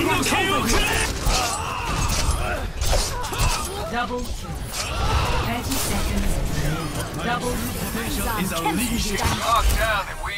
Double kill. 30 seconds. Double kill. is unleashed. Lockdown